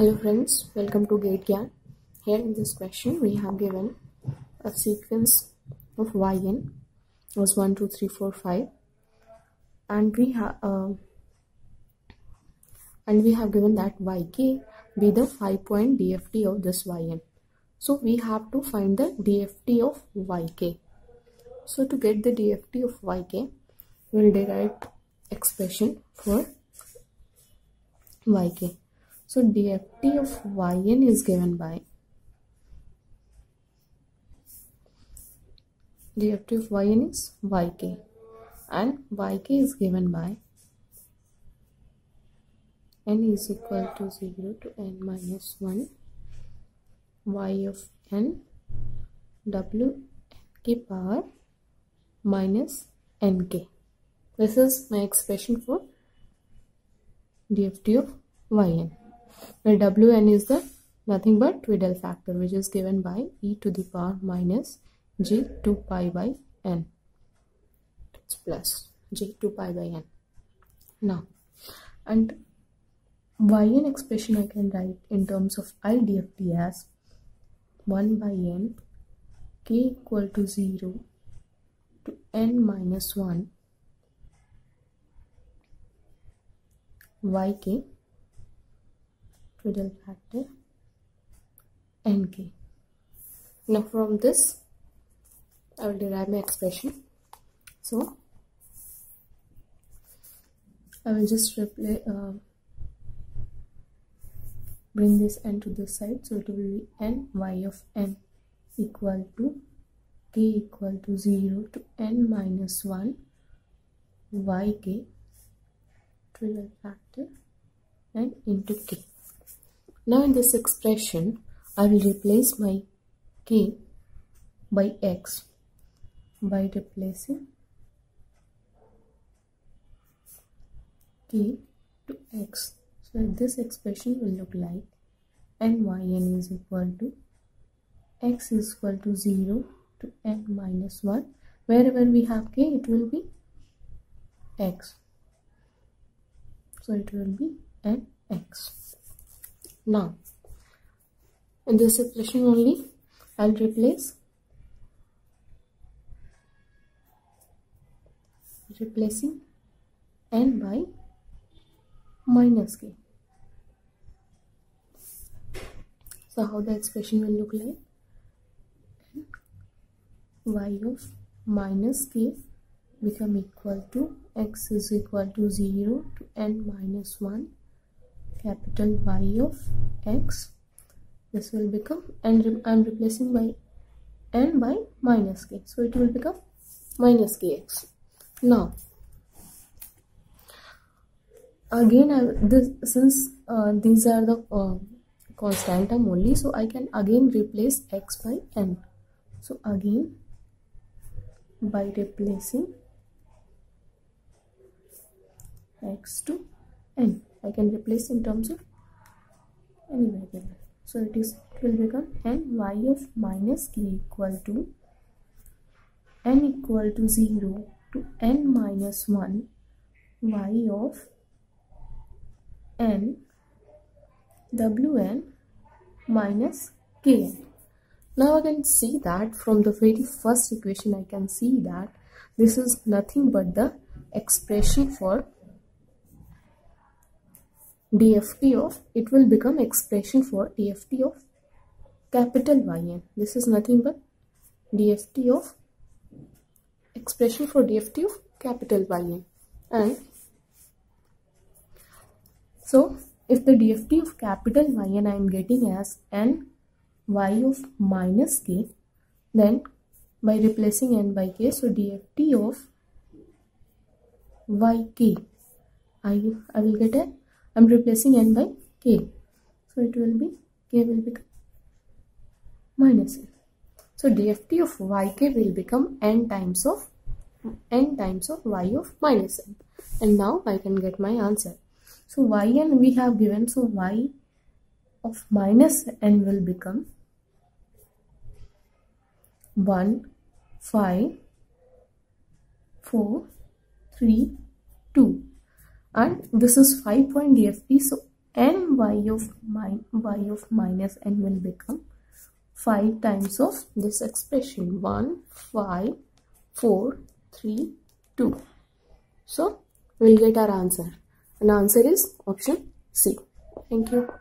Hello friends, welcome to Gate Gyan. Here in this question we have given a sequence of yn was 1, 2, 3, 4, 5 and we have uh, and we have given that yk be the 5 point DFT of this yn. So we have to find the DFT of yk. So to get the DFT of yk, we'll derive expression for yk. So DFT of yn is given by DFT of yn is yk and yk is given by n is equal to 0 to n minus 1 y of n w k power minus nk. This is my expression for DFT of yn where wn is the nothing but Twiddle factor which is given by e to the power minus j 2 pi by n. It's plus j 2 pi by n. Now and yn expression I can write in terms of IDFT as 1 by n k equal to 0 to n minus 1 yk Twiddle factor nk. Now from this I will derive my expression. So I will just replace uh, bring this n to this side so it will be n y of n equal to k equal to 0 to n minus 1 yk Twiddle factor and into k. Now in this expression, I will replace my k by x by replacing k to x. So this expression will look like n y n is equal to x is equal to 0 to n minus 1. Wherever we have k, it will be x. So it will be n x. Now, in this expression only, I'll replace replacing n by minus k. So how the expression will look like? y of minus k become equal to x is equal to 0 to n minus 1 capital Y of x. This will become and I'm replacing by n by minus k. So it will become minus kx now again I, this since uh, these are the uh, constant term only so I can again replace x by n. So again by replacing x to n I can replace in terms of any variable. So it is it will become n y of minus k equal to n equal to 0 to n minus 1 y of n wn minus kn. Now I can see that from the very first equation I can see that this is nothing but the expression for DFT of it will become expression for DFT of capital YN. This is nothing but DFT of expression for DFT of capital YN. And so if the DFT of capital YN I am getting as n y of minus k then by replacing n by k so DFT of yk I, I will get a I'm replacing n by k. So it will be k will become minus n. So DFT of yk will become n times of n times of y of minus n. And now I can get my answer. So yn we have given so y of minus n will become 1, 5, 4, 3, 2 and this is 5 point DFT so and y of my y of minus n will become 5 times of this expression 1 5 4 3 2 so we'll get our answer. And answer is option c. Thank you